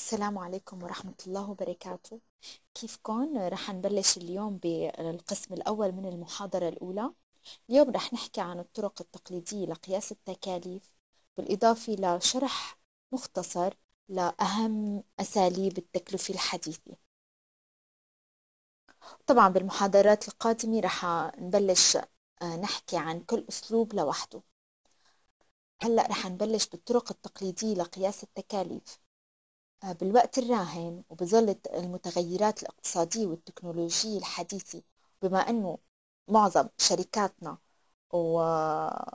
السلام عليكم ورحمة الله وبركاته. كيفكن؟ رح نبلش اليوم بالقسم الأول من المحاضرة الأولى. اليوم رح نحكي عن الطرق التقليدية لقياس التكاليف بالإضافة لشرح مختصر لأهم أساليب التكلفة الحديثة. طبعا بالمحاضرات القادمة رح نبلش آه، نحكي عن كل أسلوب لوحده. هلأ رح نبلش بالطرق التقليدية لقياس التكاليف. بالوقت الراهن وبظل المتغيرات الاقتصادية والتكنولوجية الحديثة بما أنه معظم شركاتنا والخدمية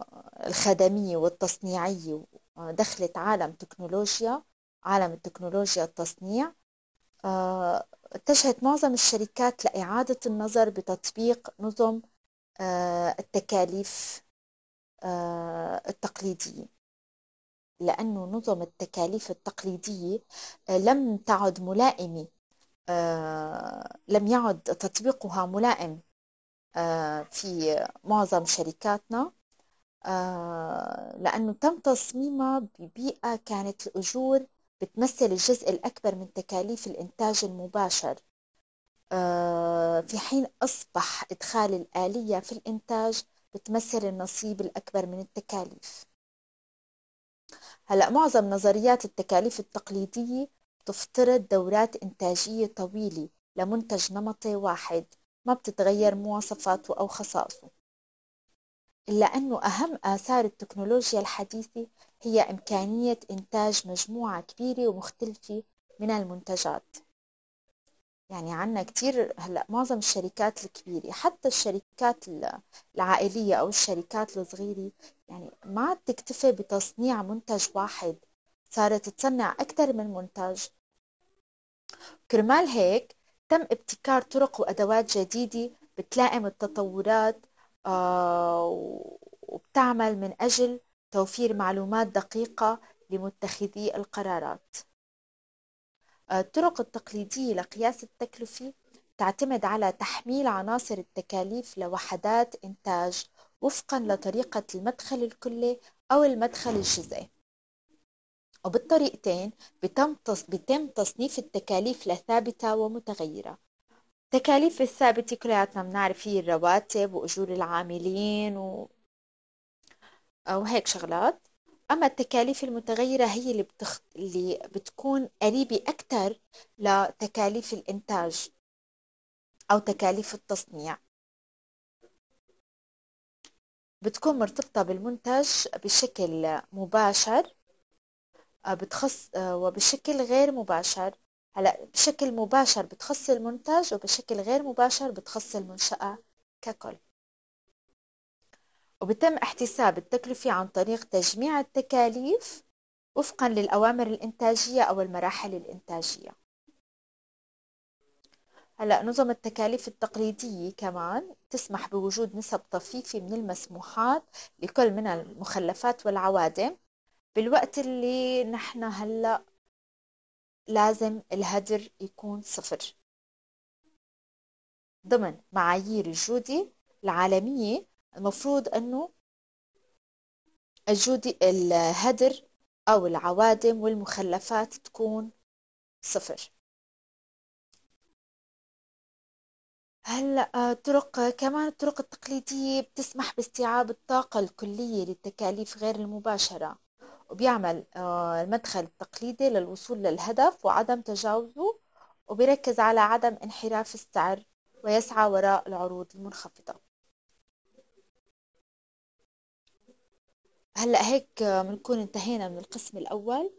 والتصنيعية دخلت عالم تكنولوجيا عالم التكنولوجيا التصنيع آه، اتجهت معظم الشركات لإعادة النظر بتطبيق نظم آه، التكاليف التقليدية. لأنه نظم التكاليف التقليدية آه، لم تعد ملائمة آه، لم يعد تطبيقها ملائم آه، في معظم شركاتنا لأنه تم تصميمها ببيئة كانت الأجور بتمثل الجزء الأكبر من تكاليف الإنتاج المباشر. في حين أصبح إدخال الآلية في الإنتاج بتمثل النصيب الأكبر من التكاليف. هلا معظم نظريات التكاليف التقليدية تفترض دورات إنتاجية طويلة لمنتج نمطي واحد ما بتتغير مواصفاته أو خصائصه. إلا أنه أهم آثار التكنولوجيا الحديثة هي إمكانية إنتاج مجموعة كبيرة ومختلفة من المنتجات. يعني عنا كتير هلأ معظم الشركات الكبيرة حتى الشركات العائلية أو الشركات الصغيرة يعني ما عاد تكتفي بتصنيع منتج واحد صارت تصنع أكثر من منتج. كرمال هيك تم ابتكار طرق وأدوات جديدة بتلائم التطورات آه، وبتعمل من أجل توفير معلومات دقيقة لمتخذي القرارات. الطرق التقليدية لقياس التكلفة تعتمد على تحميل عناصر التكاليف لوحدات إنتاج وفقا لطريقة المدخل الكلي أو المدخل الجزئي. وبالطريقتين بتم تصنيف التكاليف لثابتة ومتغيرة. التكاليف الثابتة كلياتنا بنعرف هي الرواتب وأجور العاملين و... وهيك شغلات. أما التكاليف المتغيرة هي اللي, بتخ... اللي بتكون قريبة أكثر لتكاليف الإنتاج أو تكاليف التصنيع. بتكون مرتبطة بالمنتج بشكل مباشر آه، بتخص آه، وبشكل غير مباشر. هلأ بشكل مباشر بتخص المنتج وبشكل غير مباشر بتخص المنشأة ككل. وبتم احتساب التكلفة عن طريق تجميع التكاليف وفقا للأوامر الإنتاجية أو المراحل الإنتاجية. هلأ نظم التكاليف التقليدية كمان تسمح بوجود نسب طفيفة من المسموحات لكل من المخلفات والعوادم بالوقت اللي نحن هلأ لازم الهدر يكون صفر. ضمن معايير الجودة العالمية المفروض أنه الجودة الهدر أو العوادم والمخلفات تكون صفر. هلأ طرق كمان الطرق التقليدية بتسمح باستيعاب الطاقة الكلية للتكاليف غير المباشرة وبيعمل آه، المدخل التقليدي للوصول للهدف وعدم تجاوزه وبيركز على عدم انحراف السعر ويسعى وراء العروض المنخفضة. هلأ هيك بنكون انتهينا من القسم الأول.